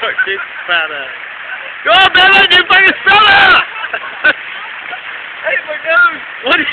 Cartoon fella. Go on, Bella! You fucking fella! Hey, my nose! What is